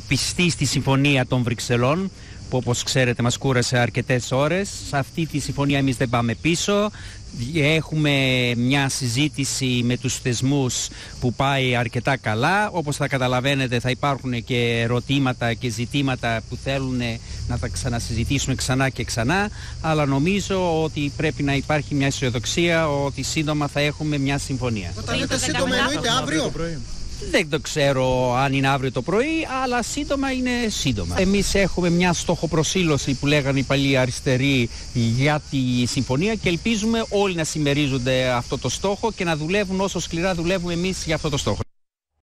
πιστοί στη συμφωνία των Βρυξελών που όπως ξέρετε μας κούρασε αρκετές ώρες. Σε αυτή τη συμφωνία εμείς δεν πάμε πίσω. Έχουμε μια συζήτηση με τους θεσμούς που πάει αρκετά καλά. Όπως θα καταλαβαίνετε θα υπάρχουν και ερωτήματα και ζητήματα που θέλουν να τα ξανασυζητήσουμε ξανά και ξανά. Αλλά νομίζω ότι πρέπει να υπάρχει μια αισιοδοξία ότι σύντομα θα έχουμε μια συμφωνία. Όταν λέτε σύντομα εννοείται αύριο. Δεν το ξέρω αν είναι αύριο το πρωί, αλλά σύντομα είναι σύντομα. Εμείς έχουμε μια στόχοπροσύλωση που λέγανε οι παλιοί αριστεροί για τη συμφωνία και ελπίζουμε όλοι να συμμερίζονται αυτό το στόχο και να δουλεύουν όσο σκληρά δουλεύουμε εμείς για αυτό το στόχο.